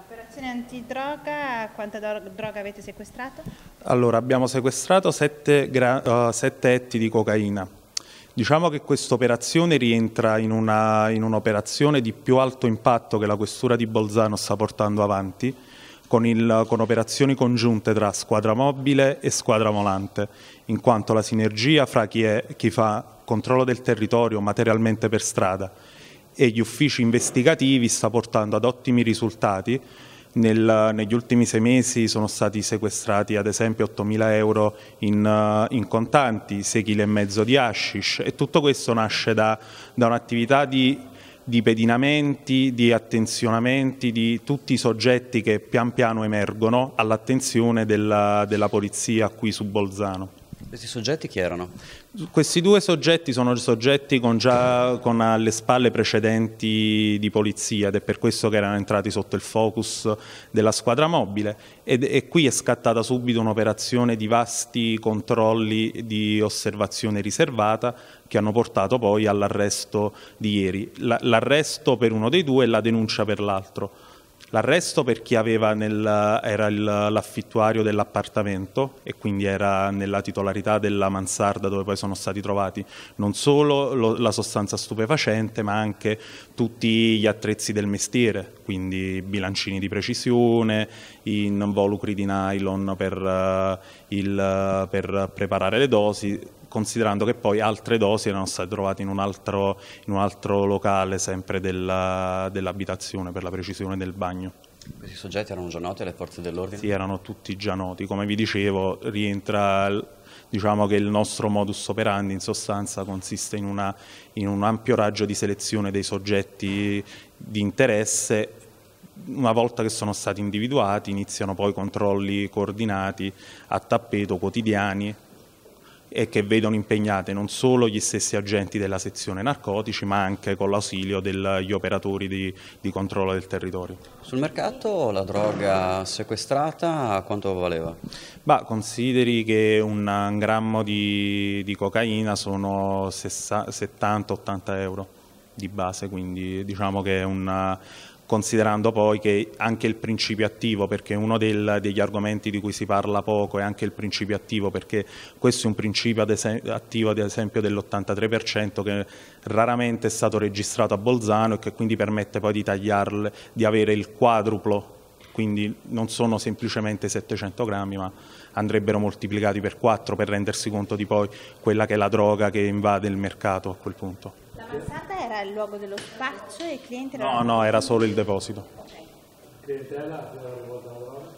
Operazione antidroga, quanta droga avete sequestrato? Allora, abbiamo sequestrato 7 uh, etti di cocaina. Diciamo che questa operazione rientra in un'operazione di più alto impatto che la questura di Bolzano sta portando avanti, con, il, con, operazioni congiunte tra squadra mobile e squadra volante, in quanto la sinergia fra chi, è, chi fa controllo del territorio materialmente per strada e gli uffici investigativi sta portando ad ottimi risultati. Nel, negli ultimi sei mesi sono stati sequestrati ad esempio 8.000 euro in, in, contanti, 6 kg di hashish e tutto questo nasce da, da un'attività di, di pedinamenti, di attenzionamenti di tutti i soggetti che pian piano emergono all'attenzione della, della polizia qui su Bolzano. Questi soggetti chi erano? Questi due soggetti sono soggetti con già con alle spalle precedenti di polizia ed è per questo che erano entrati sotto il focus della squadra mobile ed, e qui è scattata subito un'operazione di vasti controlli di osservazione riservata che hanno portato poi all'arresto di ieri. L'arresto per uno dei due e la denuncia per l'altro. L'arresto per chi nel, era l'affittuario dell'appartamento e quindi era nella titolarità della mansarda dove poi sono stati trovati non solo lo, la sostanza stupefacente ma anche tutti gli attrezzi del mestiere, quindi bilancini di precisione, involucri di nylon per, uh, il, per preparare le dosi, considerando che poi altre dosi erano state trovate in un altro, in un altro locale sempre dell'abitazione per la precisione del bagno. Questi soggetti erano già noti alle forze dell'ordine? Sì, erano tutti già noti. Come vi dicevo, rientra diciamo che il nostro modus operandi in sostanza consiste in, una, in un ampio raggio di selezione dei soggetti di interesse una volta che sono stati individuati iniziano poi controlli coordinati a tappeto quotidiani e che vedono impegnate non solo gli stessi agenti della sezione narcotici ma anche con l'ausilio degli operatori di, di, controllo del territorio. Sul mercato la droga sequestrata quanto valeva? Bah, consideri che un, grammo di, di, cocaina sono 70-80 euro di base, quindi diciamo che è una, considerando poi che anche il principio attivo, perché uno del, degli argomenti di cui si parla poco è anche il principio attivo, perché questo è un principio ad esempio, attivo ad esempio dell'83% che raramente è stato registrato a Bolzano e che quindi permette poi di tagliarle, di avere il quadruplo quindi non sono semplicemente 700 grammi ma andrebbero moltiplicati per 4 per rendersi conto di poi quella che è la droga che invade il mercato a quel punto. La mansarda era il luogo dello spaccio e il cliente era... No, no, era solo il deposito. Okay. Clientela?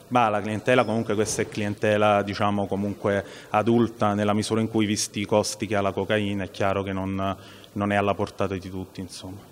Ma la clientela comunque questa è clientela diciamo comunque adulta nella misura in cui visti i costi che ha la cocaina è chiaro che non, non è alla portata di tutti insomma.